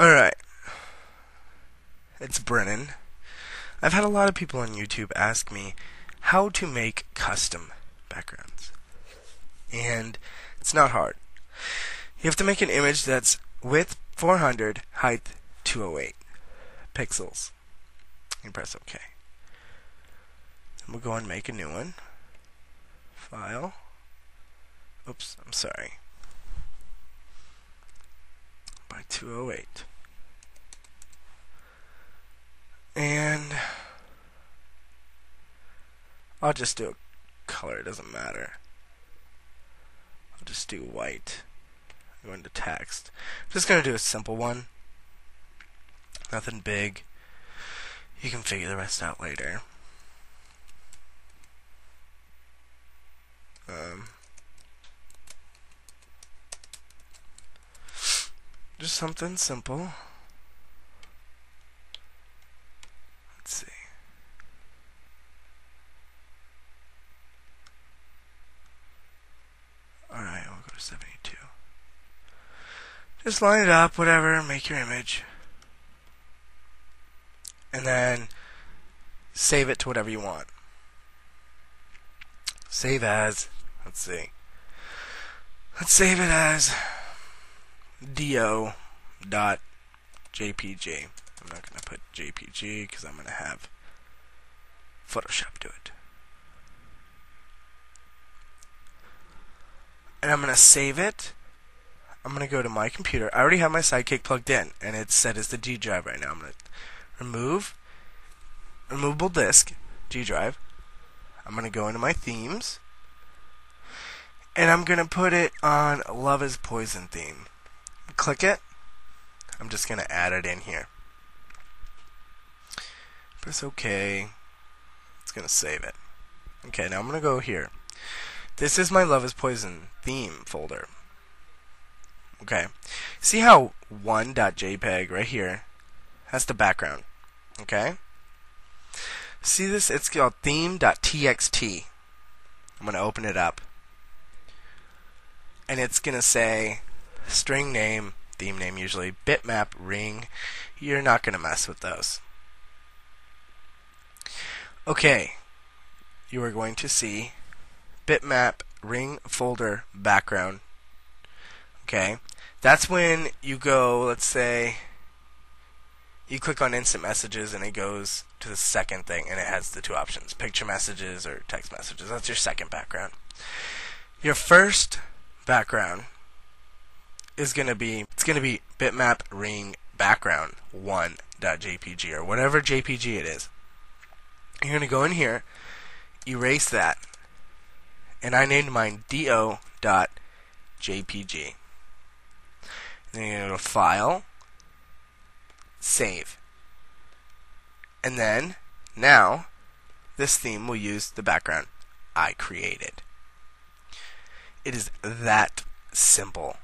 Alright. It's Brennan. I've had a lot of people on YouTube ask me how to make custom backgrounds. And it's not hard. You have to make an image that's width 400, height 208 pixels. And press OK. And we'll go and make a new one. File. Oops, I'm sorry. By 208. And I'll just do a color, it doesn't matter. I'll just do white. Go into text. I'm just going to do a simple one. Nothing big. You can figure the rest out later. Um, just something simple. Let's see. Alright, we'll go to 72. Just line it up, whatever, make your image. And then save it to whatever you want. Save as, let's see. Let's save it as do.jpg. I'm not going to put JPG because I'm going to have Photoshop do it. And I'm going to save it. I'm going to go to my computer. I already have my Sidekick plugged in, and it's set as the G drive right now. I'm going to remove removable disk, G drive. I'm going to go into my themes, and I'm going to put it on Love is Poison theme. Click it. I'm just going to add it in here. Press OK. It's going to save it. Okay, now I'm going to go here. This is my Love is Poison theme folder. Okay. See how 1.jpg right here has the background. Okay? See this? It's called theme.txt. I'm going to open it up. And it's going to say string name, theme name usually, bitmap, ring. You're not going to mess with those. Okay. You are going to see bitmap ring folder background. Okay. That's when you go, let's say, you click on instant messages and it goes to the second thing and it has the two options picture messages or text messages. That's your second background. Your first background is going to be it's going to be bitmap ring background 1.jpg or whatever JPG it is. You're going to go in here, erase that, and I named mine do.jpg. Then you go to File, Save. And then, now, this theme will use the background I created. It is that simple.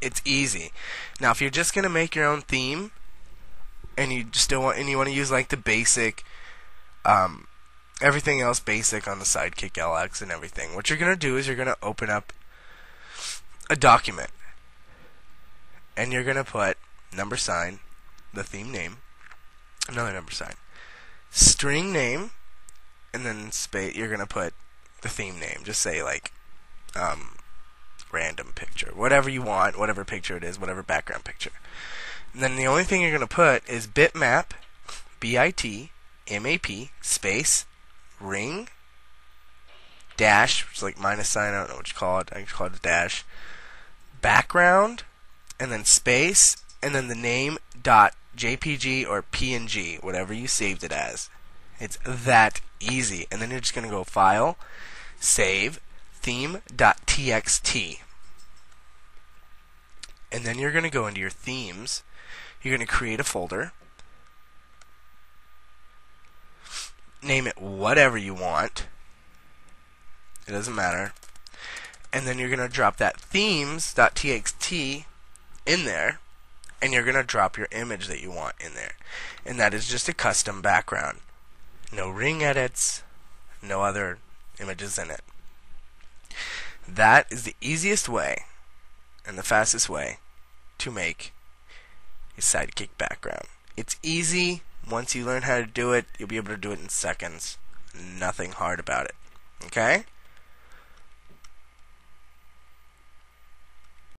It's easy. Now, if you're just going to make your own theme, and you don't want, and you want to use like the basic, um, everything else basic on the Sidekick LX and everything, what you're going to do is you're going to open up a document. And you're going to put number sign, the theme name, another number sign, string name, and then space. You're going to put the theme name. Just say like um, random picture, whatever you want, whatever picture it is, whatever background picture. And then the only thing you're going to put is bitmap, B I T M A P space ring dash, which is like minus sign. I don't know what you call it. I just call it a dash. Background, and then space, and then the name dot JPG or PNG, whatever you saved it as. It's that easy. And then you're just going to go File, Save, Theme.txt. And then you're going to go into your themes. You're going to create a folder. Name it whatever you want. It doesn't matter. And then you're going to drop that themes.txt in there and you're going to drop your image that you want in there. And that is just a custom background. No ring edits, no other images in it. That is the easiest way and the fastest way to make a sidekick background. It's easy. Once you learn how to do it, you'll be able to do it in seconds. Nothing hard about it. Okay?